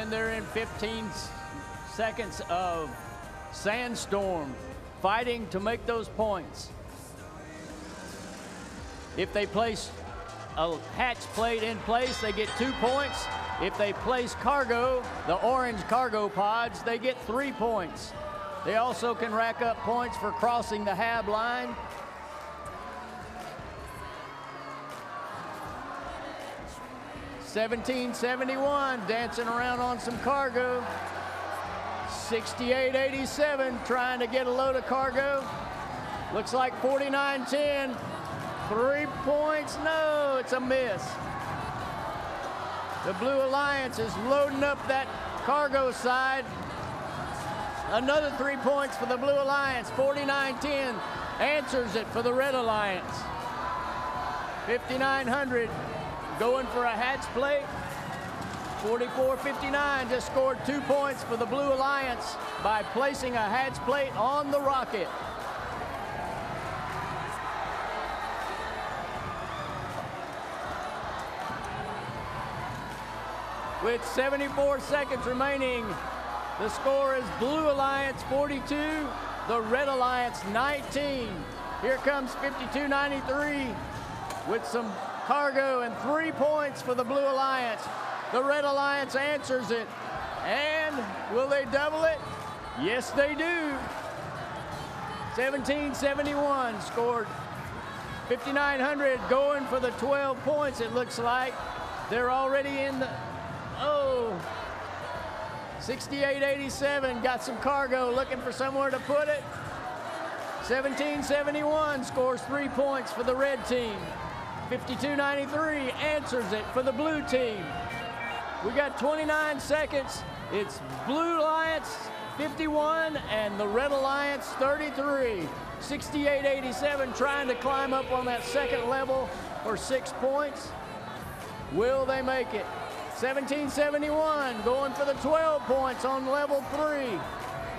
And they're in 15 seconds of sandstorm, fighting to make those points. If they place a hatch plate in place, they get two points. If they place cargo, the orange cargo pods, they get three points. They also can rack up points for crossing the HAB line. Seventeen seventy-one, dancing around on some cargo. 68.87, trying to get a load of cargo. Looks like 49.10. Three points, no, it's a miss. The Blue Alliance is loading up that cargo side. Another three points for the Blue Alliance, 49-10. Answers it for the Red Alliance. 5,900 going for a hatch plate. 44-59 just scored two points for the Blue Alliance by placing a hatch plate on the rocket. With 74 seconds remaining, the score is Blue Alliance 42, the Red Alliance 19. Here comes 52-93 with some cargo and three points for the Blue Alliance. The Red Alliance answers it. And will they double it? Yes, they do. 1771 scored 5,900 going for the 12 points, it looks like. They're already in the, oh, 6887 got some cargo looking for somewhere to put it. 1771 scores three points for the red team. 5293 answers it for the blue team. We got 29 seconds. It's Blue Alliance 51 and the Red Alliance 33. 68-87 trying to climb up on that second level for six points. Will they make it? 1771 going for the 12 points on level three.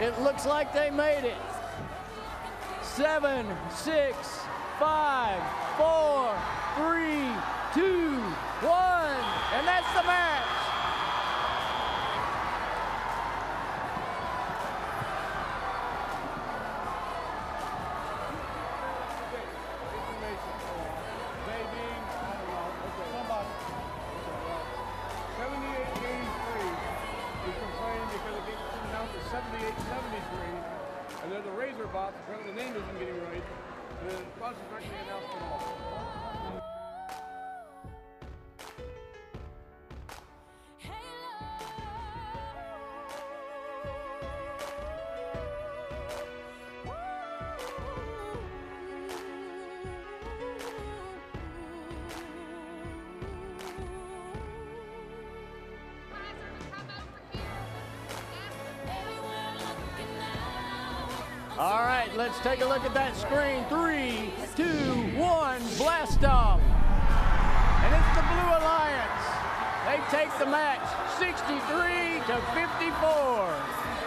It looks like they made it. Seven, six, five, four, three, two, one, and that's the match. And there's a razor box, apparently the name isn't getting right. Then box is actually announced them all. All right, let's take a look at that screen. Three, two, one, blast off. And it's the Blue Alliance. They take the match 63 to 54.